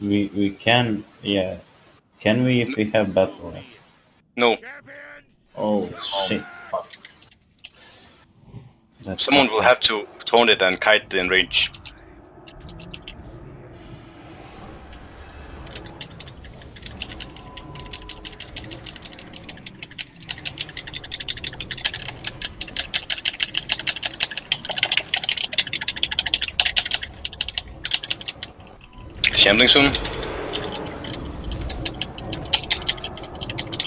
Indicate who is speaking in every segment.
Speaker 1: We we can yeah. Can we if we have battle rice?
Speaker 2: No.
Speaker 1: Oh shit! Fuck. That's
Speaker 2: Someone will have to taunt it and kite in range. Shambling soon.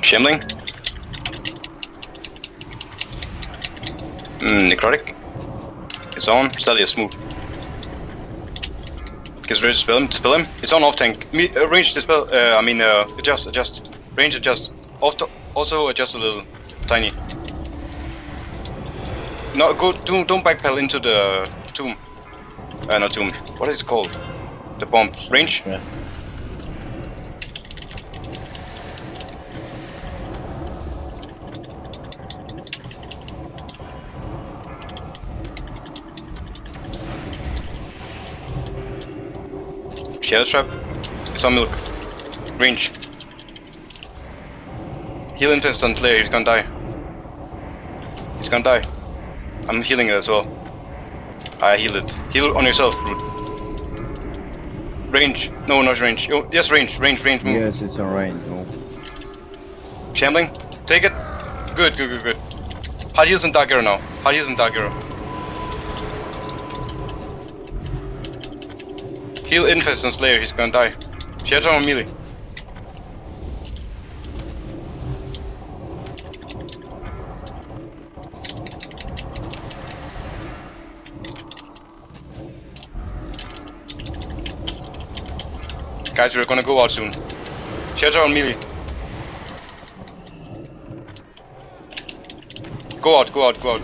Speaker 2: Shambling. Mm, necrotic. It's on. Stelios, move. Get ready to spell him. Dispel him. It's on off tank. Me, uh, range dispel. Uh, I mean, uh, adjust, adjust. Range adjust. Off to, also adjust a little. Tiny. No, go. Don't, don't backpedal into the tomb. Uh, not tomb. What is it called? The bomb. Range.
Speaker 1: Yeah.
Speaker 2: Shadow trap. It's on milk. Range. Heal on Slayer, he's gonna die. He's gonna die. I'm healing it as well. I heal it. Heal on yourself, Root. Range. No, not range. Oh, yes, range, range, range, move.
Speaker 3: Yes, it's on range. No.
Speaker 2: Shambling. Take it. Good, good, good, good. Hard heals and Dark Arrow now. Hard heals and Dark Arrow. Heal Infest and Slayer, he's gonna die. Shadow on melee. Guys, we're gonna go out soon. Shadow on melee. Go out, go out, go out.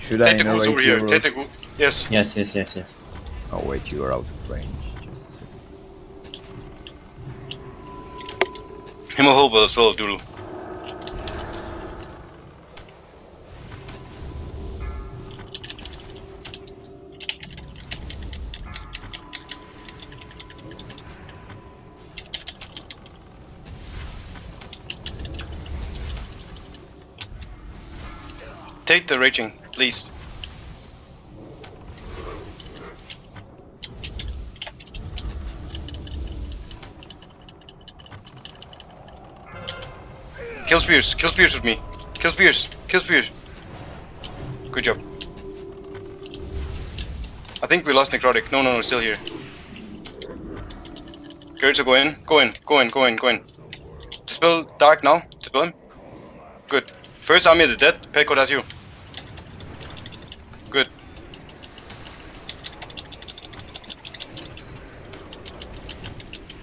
Speaker 3: Should I
Speaker 2: Take the goose
Speaker 3: narrate
Speaker 2: over here.
Speaker 3: your
Speaker 2: Take the goose. Yes.
Speaker 1: Yes, yes, yes, yes.
Speaker 3: Oh wait, you are out of range. Just a second.
Speaker 2: Him a hobo as well, Doodle. Take the raging, please. Kill Spears, kill Spears with me. Kill Spears, kill Spears. Good job. I think we lost Necrotic. No, no, no, still here. Gertz, go in, go in, go in, go in, go in. Dispel Dark now, dispel him. Good. First army of the dead, Peko, that's you. Good.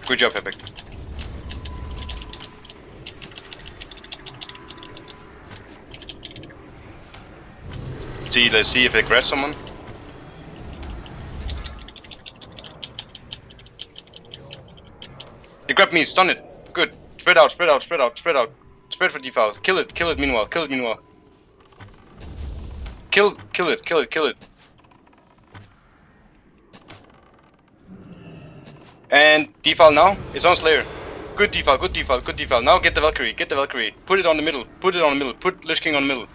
Speaker 2: Good job, Epic. See, let's see if it grabs someone. It grabbed me, stun it. Good. Spread out, spread out, spread out, spread out. Spread for defile. Kill it, kill it meanwhile, kill it meanwhile. Kill, kill it, kill it, kill it. And defile now, it's on Slayer. Good defile, good defile, good defile. Now get the Valkyrie, get the Valkyrie. Put it on the middle, put it on the middle, put Lich King on the middle.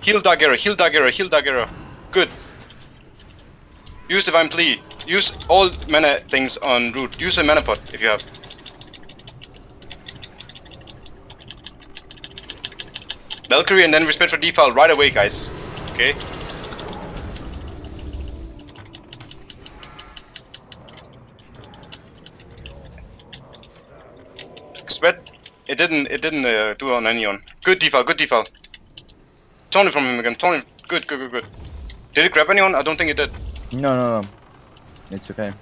Speaker 2: Heal Dagera, heal Dagera, heal Dagera. Good. Use Divine Plea. Use all mana things on root. Use a mana pot if you have. Valkyrie and then respect for defile right away guys. Okay? Spread. It didn't. It didn't uh, do on anyone. Good defile. Good defile. Tony from him again. Tony. Good. Good. Good. Good. Did it grab anyone? I don't think it did.
Speaker 3: No, no, no. It's okay.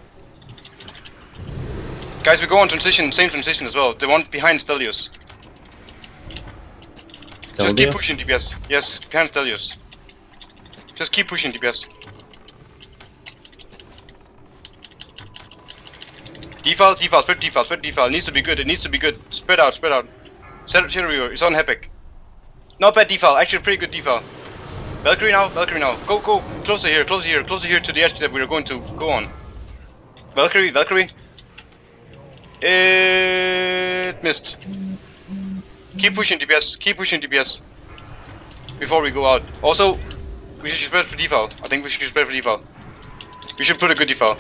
Speaker 2: Guys, we go on transition. Same transition as well. The one behind Stelios. Just keep pushing DPS. Yes, behind Stelios. Just keep pushing DPS. Defile, defile, spread defile, spread defile. Needs to be good, it needs to be good. Spread out, spread out. Shadow Reaver, it's on Epic. Not bad defile, actually pretty good defile. Valkyrie now, Valkyrie now. Go, go, closer here, closer here, closer here to the edge that we are going to. Go on. Valkyrie, Valkyrie. It missed. Keep pushing DPS, keep pushing DPS. Before we go out. Also, we should spread for defile. I think we should spread for defile. We should put a good defile.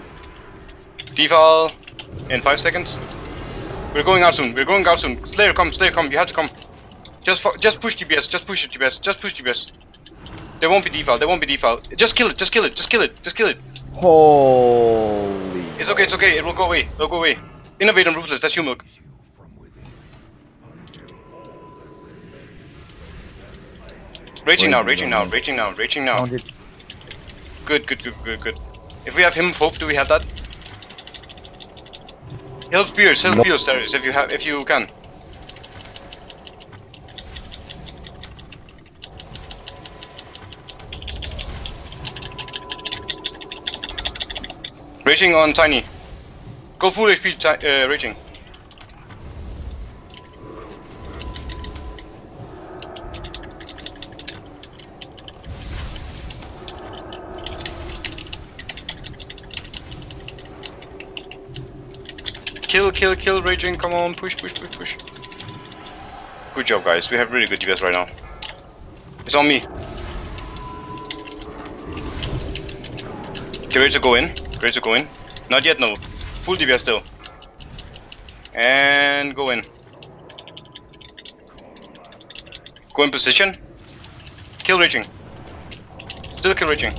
Speaker 2: Defile in 5 seconds. We're going out soon, we're going out soon. Slayer come, Slayer come, you have to come. Just just push DPS, just push it DPS, just push DPS. There won't be defile, there won't be defile. Just kill it, just kill it, just kill it, just kill it.
Speaker 3: Holy.
Speaker 2: It's okay, it's okay, it will go away, it'll go away. Innervate and ruthless, that's you milk. Raging now, raging now, raging now, raging now. Good, good, good, good, good. If we have him hope, do we have that? Help Pierce, help
Speaker 3: No.
Speaker 2: spears, Darius, if you have, if you can. Raging on Tiny. Go full HP, uh, Raging. Kill, kill, kill, Raging, come on, push, push, push, push. Good job, guys. We have really good DPS right now. It's on me. Get ready to go in. Ready to go in. Not yet, no. Full DPS still. And go in. Go in position. Kill Raging. Still kill Raging.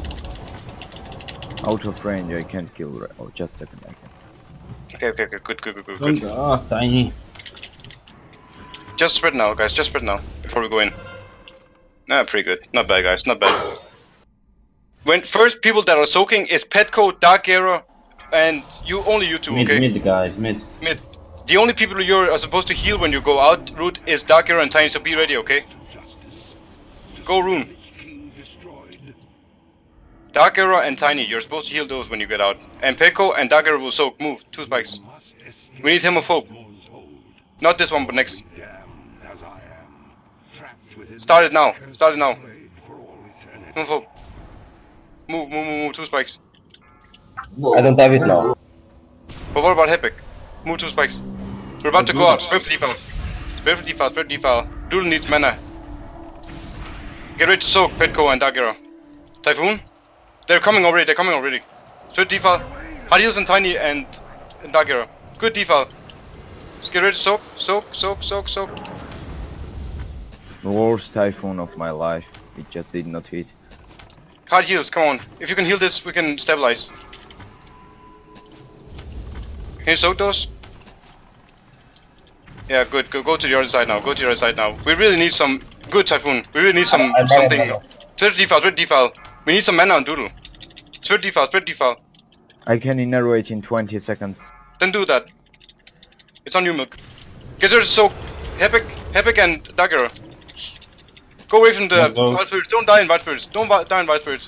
Speaker 3: Out of range, I can't kill. Oh, just a second. I can.
Speaker 2: Okay, okay, okay. Good, good, good, good, good.
Speaker 1: oh, tiny.
Speaker 2: Just spread now, guys. Just spread now before we go in. Nah, pretty good. Not bad, guys. Not bad. When first people that are soaking is Petco, Dark Era, and you only you two.
Speaker 1: Mid,
Speaker 2: Okay.
Speaker 1: mid, guys, mid.
Speaker 2: Mid. The only people you are supposed to heal when you go out route is Dark Era and Tiny. So be ready, okay? Go Rune. Dark Era and Tiny, you're supposed to heal those when you get out. And Petco and Dark Era will soak. Move. Two spikes. We need Hymn of Hope. Not this one, but next. Start it now. Start it now. Move. Move, move, move, move. Two spikes.
Speaker 4: I don't have it now.
Speaker 2: But what about Epic? Move two spikes. We're about to go out. Swift defile. Swift defile, swift defile. Doodle needs mana. Get ready to soak, Petco and Dagero. Typhoon? They're coming already, they're coming already. Swift defile. Hard heals and Tiny and, and Dagero. Good defile. Let's get ready to soak, soak, soak, soak, soak.
Speaker 3: Worst typhoon of my life. It just did not hit.
Speaker 2: Hard heals, come on. If you can heal this, we can stabilize. Can you soak those? Yeah, good. Go, go to the other side now. Go to the other side now. We really need some good typhoon. We really need some
Speaker 4: I'm- I'm
Speaker 2: something.
Speaker 4: fine, I'm
Speaker 2: Third defile, third defile. We need some mana on Doodle. Third defile, third defile.
Speaker 3: I can innervate in 20 seconds.
Speaker 2: Then do that. It's on you, Milk. Get rid of soak. Epic, Epic and Dagger. Go away from the
Speaker 1: Yeah, both.
Speaker 2: Don't die in Vile Spirits. Don't vi- die in Vile Spirits.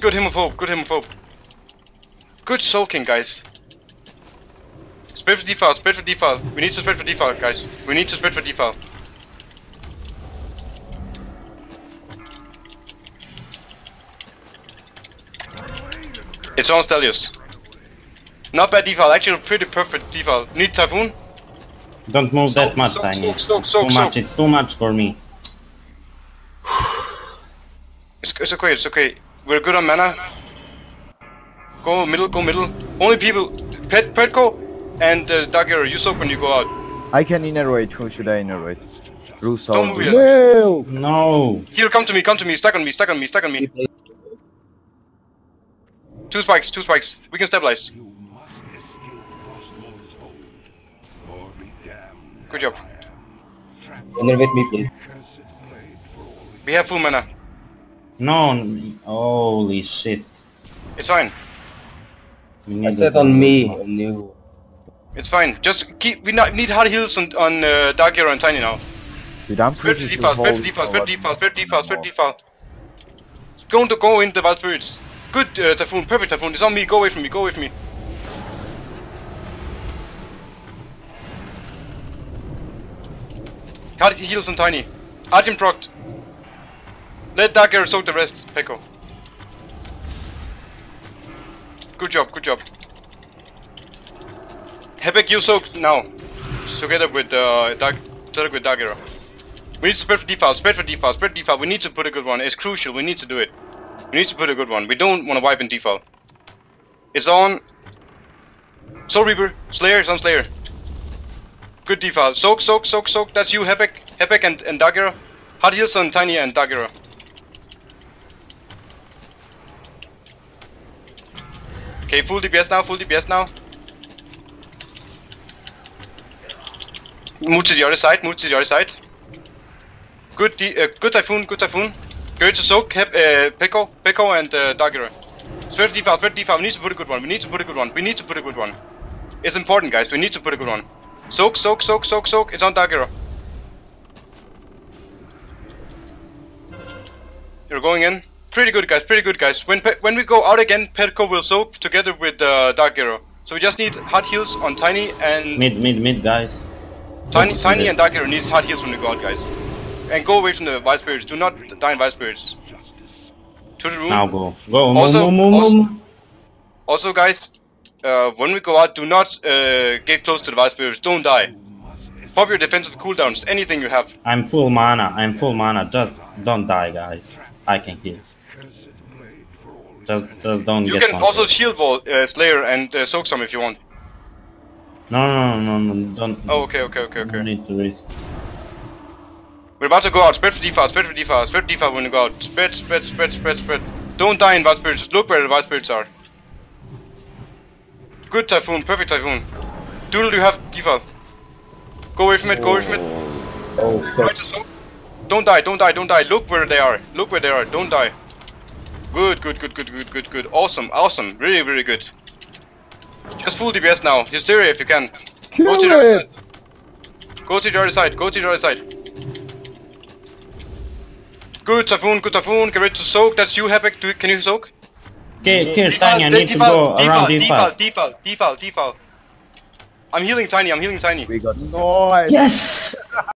Speaker 2: Good Hymn of Hope. Good Hymn of Hope. Good soaking, guys. Spread for defile. Spread for defile. We need to spread for defile, guys. We need to spread for defile. It's on Stelios. Not bad defile. Actually, pretty perfect defile. Need Typhoon.
Speaker 1: Don't move that much,
Speaker 2: soak,
Speaker 1: Tiny.
Speaker 2: soak, soak,
Speaker 1: It's
Speaker 2: soak,
Speaker 1: too much, it's too much for me.
Speaker 2: It's, it's okay, it's okay. We're good on mana. Go middle, go middle. Only people, Pet, Petco and uh, Dark Arrow, you soak when you go out.
Speaker 3: I can innervate. Who should I innervate? Bruce
Speaker 2: Don't
Speaker 3: or
Speaker 2: move
Speaker 3: No!
Speaker 1: No!
Speaker 2: Here, come to me, come to me, stuck on me, stuck on me, stuck on me. Two spikes, two spikes. We can stabilize. Good job.
Speaker 4: Innervate me, please.
Speaker 2: We have full mana.
Speaker 1: No! Holy shit.
Speaker 2: It's fine.
Speaker 1: We
Speaker 4: I
Speaker 1: need
Speaker 4: said on me, on you.
Speaker 2: It's fine. Just keep. We not, need hard heals on, on uh, Dark Arrow and Tiny now.
Speaker 3: Dude, I'm
Speaker 2: Spread
Speaker 3: pretty
Speaker 2: the
Speaker 3: sure
Speaker 2: defile, spread the
Speaker 3: Holy
Speaker 2: defile, spread the
Speaker 3: Power-
Speaker 2: defile, spread the defile, spread. Going to go into Vile Spirits. Good uh, Typhoon, perfect Typhoon. It's on me, go away from me, go away from me. Hard heals on Tiny. Artem procced. Let Dagger soak the rest, Peko. Good job, good job. Hebek, you soak now. Together with uh, Dag together with Dagger. We need to spread for defile, spread for defile, spread defile. We need to put a good one. It's crucial, we need to do it. We need to put a good one. We don't want to wipe in defile. It's on. Soul Reaper, Slayer, it's on Slayer. Good defile. Soak, soak, soak, soak. That's you, Hebek. Hebek and, and Dagger. Hard heals on Tiny and Dagger. Okay, full DPS now, full DPS now. Move to the other side, move to the other side. Good, uh, good Typhoon, good Typhoon. Go to Soak, uh, Peko, Peko and uh, Dagger. Spread defile, spread defile. We need to put a good one, we need to put a good one, we need to put a good one. It's important guys, we need to put a good one. Soak, soak, soak, soak, soak. It's on Dagger. You're going in. Pretty good guys, pretty good guys. When Pe when we go out again, Perko will soak together with uh, Dark Hero. So we just need hot heals on Tiny and
Speaker 1: Mid, mid, mid, guys.
Speaker 2: Tiny, Tiny and Dark Hero need hot heals when we go out, guys. And go away from the Vile Spirits. Do not die in Vile Spirits. To the room.
Speaker 1: Now go. Go,
Speaker 2: Also-
Speaker 1: move, move, move.
Speaker 2: Also, guys, uh, when we go out, do not uh, get close to the Vile Spirits. Don't die. Pop your defensive cooldowns. Anything you have.
Speaker 1: I'm full mana, I'm full mana. Just don't die, guys. I can heal. Just, just don't
Speaker 2: You
Speaker 1: get
Speaker 2: can also shield wall uh, Slayer and uh, soak some if you want.
Speaker 1: No, no, no, no, no, don't.
Speaker 2: Oh, okay, okay, okay,
Speaker 1: No
Speaker 2: okay.
Speaker 1: need to risk.
Speaker 2: We're about to go out. Spread for defile, spread for defile, spread defile when you go out. Spread, spread, spread, spread, spread. Don't die in Vile Spirits. Just look where the Vile Spirits are. Good Typhoon, perfect Typhoon. Doodle, you have defile. Go away from it, go away from it.
Speaker 4: Oh, oh
Speaker 2: to soak. Don't die, don't die, don't die. Look where they are. Look where they are. Don't die. Good, good, good, good, good, good, good. Awesome, awesome. Really, really good. Just full DPS now. Hysteria if you can. Go to the other side. Go to the other side. Go to the other side. Good Typhoon, good Typhoon. Get ready to soak. That's you, Hepek. Do, can you soak?
Speaker 1: Okay, kill Tiny, I need to
Speaker 2: defile,
Speaker 1: go around
Speaker 2: defile,
Speaker 1: defile.
Speaker 2: defile, defile, defile. I'm healing Tiny, I'm healing Tiny.
Speaker 3: We got
Speaker 5: Nice.
Speaker 6: Yes!